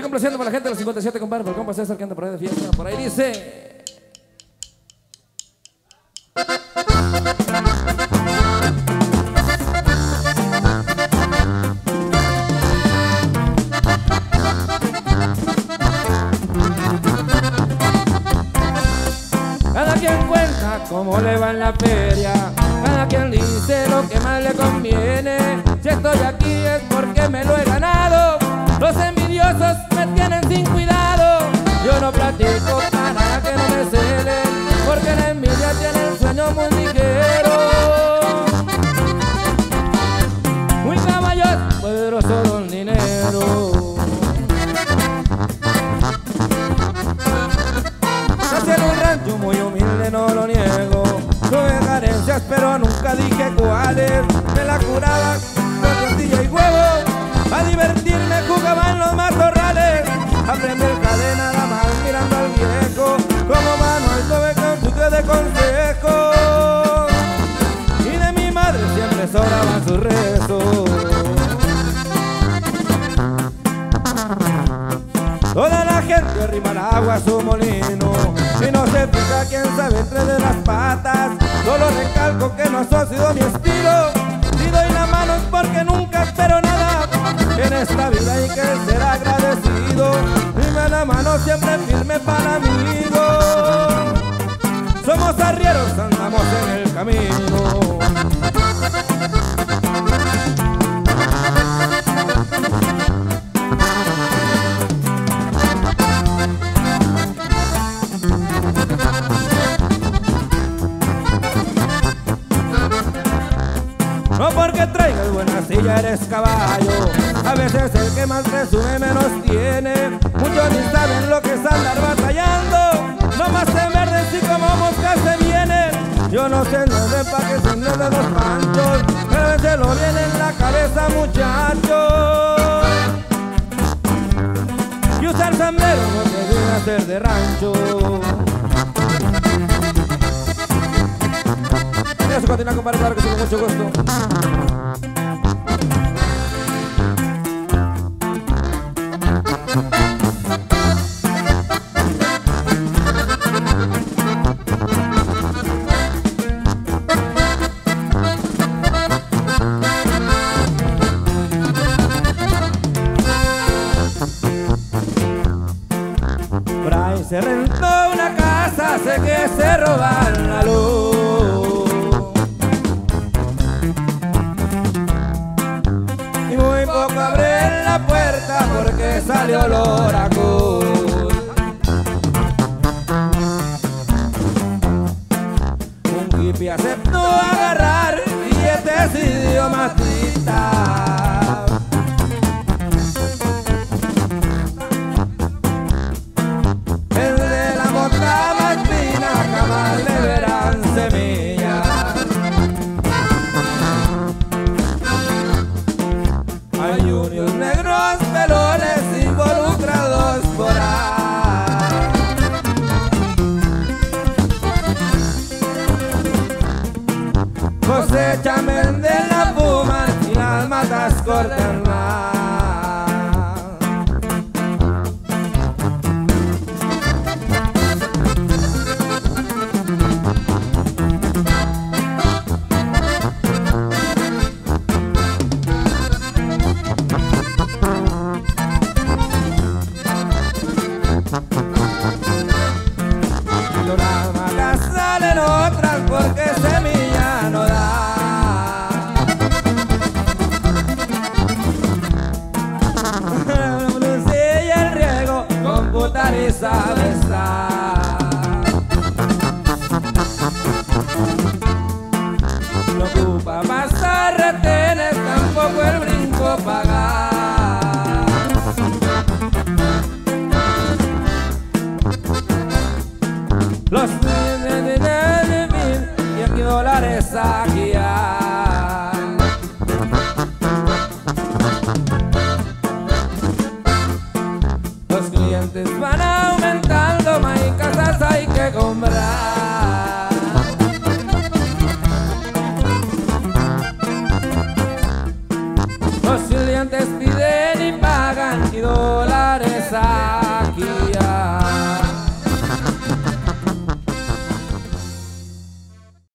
Complaciendo para la gente de los 57, compadre, por compa César que anda por ahí de fiesta. Por ahí dice... Cada quien cuenta cómo le va en la feria Cada quien dice lo que más le conviene Si estoy aquí es porque me lo he ganado dije cuáles. Me la curaba con tortilla y huevo. A divertirme jugaba en los matorrales. Aprendí el cadena nada más mirando al viejo. Como Manuel tuve con de consejos Y de mi madre siempre sobraban sus rezos Gente arrima el agua a su molino. Si no se fija quién sabe entre de las patas. Solo recalco que no ha sido mi estilo. Si doy la mano es porque nunca espero nada. En esta vida hay que ser agradecido. Dime la mano siempre firme para amigos Somos arrieros, andamos en el camino porque traigas buena silla eres caballo. A veces el que más presume menos tiene. Muchos ni saben lo que es andar batallando. No más se verdes y como moscas se vienen Yo no sé dónde pa' que se de los panchos Pero se lo viene en la cabeza muchachos. Y usar sombrero no te a ser de rancho Eso continúa, compadre, claro que sí, con mucho gusto. Por se rentó una casa, sé que se roban la luz. Las cortan Los clientes piden y pagan y dólares.